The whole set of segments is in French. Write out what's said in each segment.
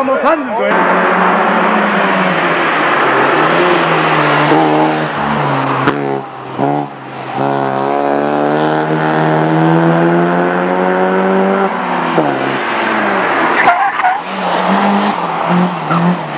잘못한 거예요. No.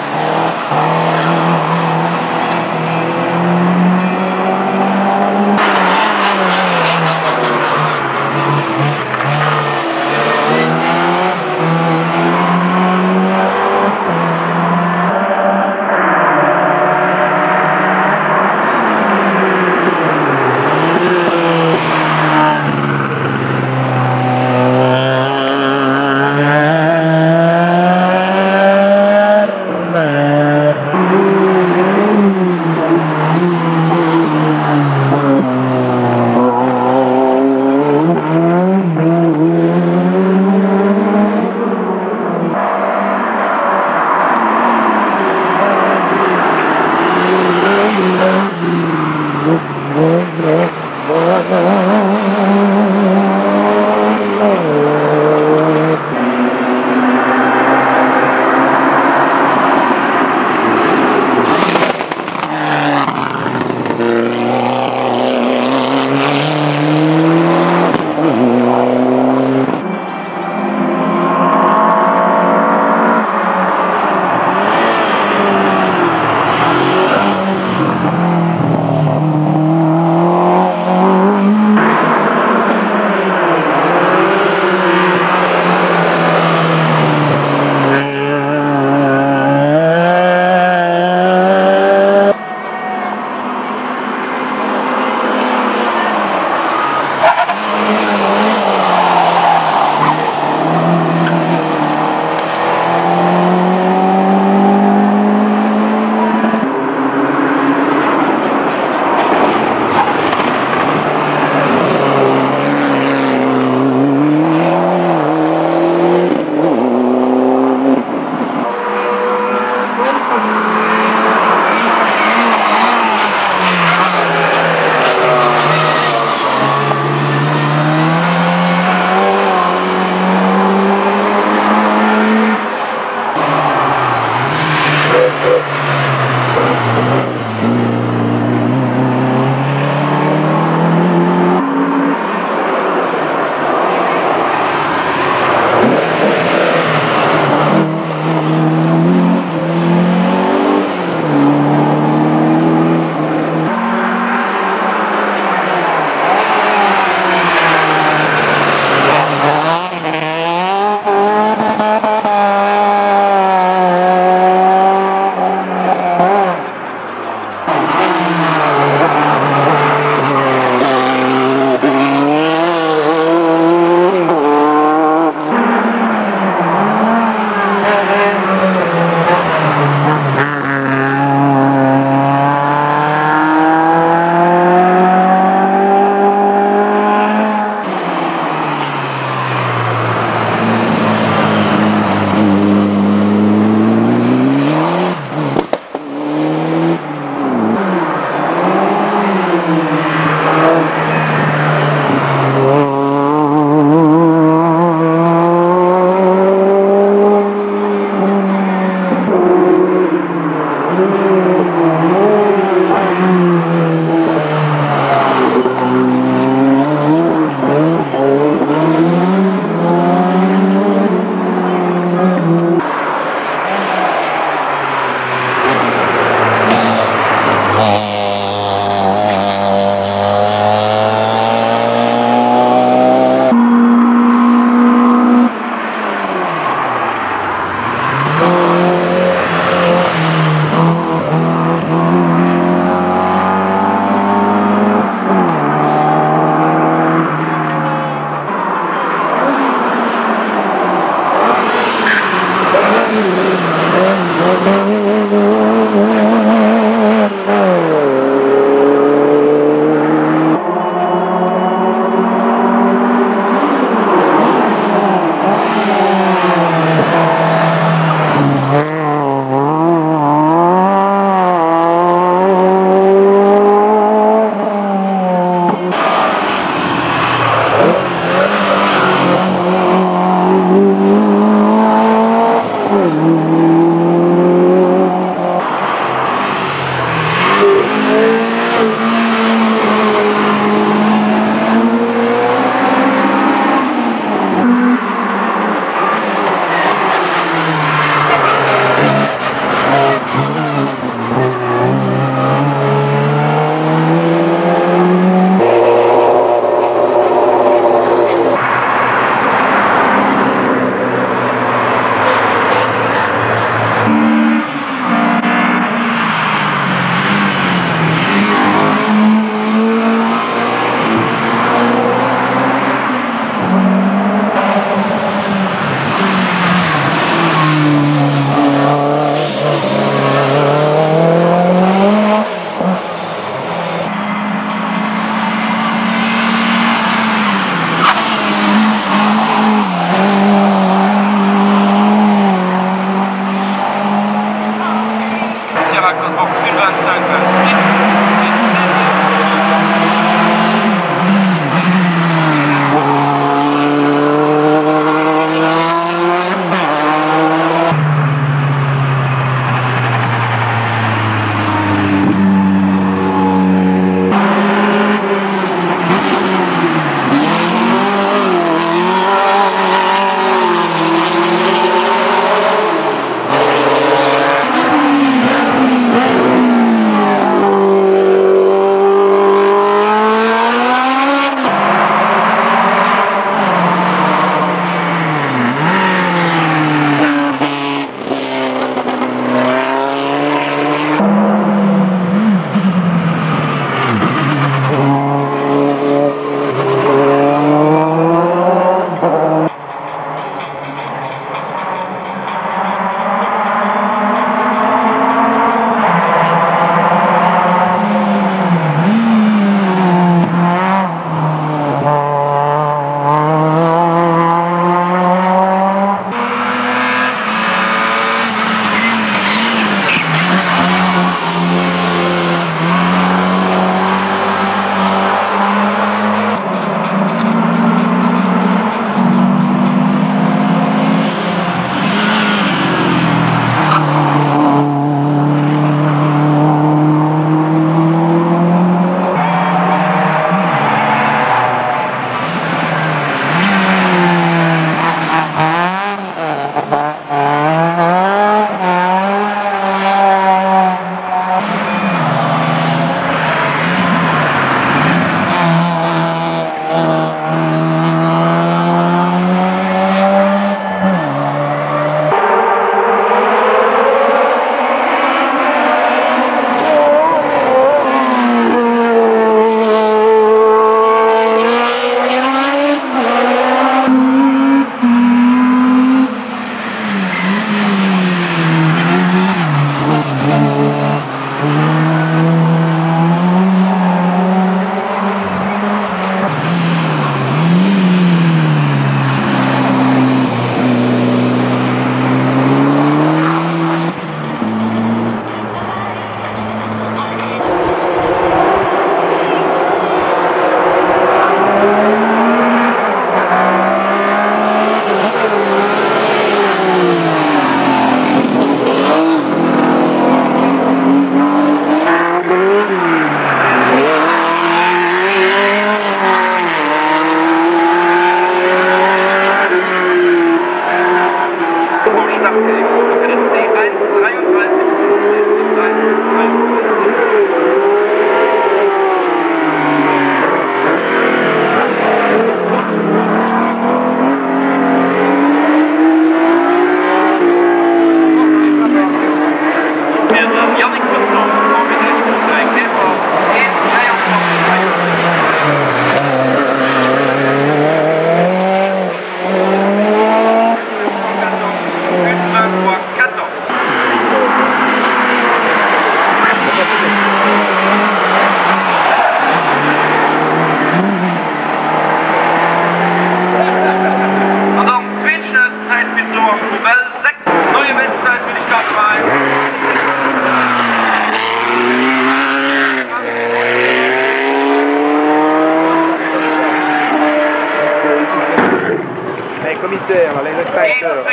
Visser, Längersteinfeld.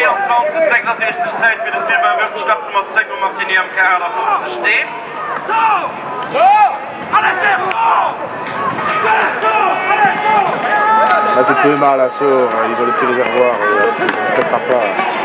Die ils ont le petit réservoir, peut pas.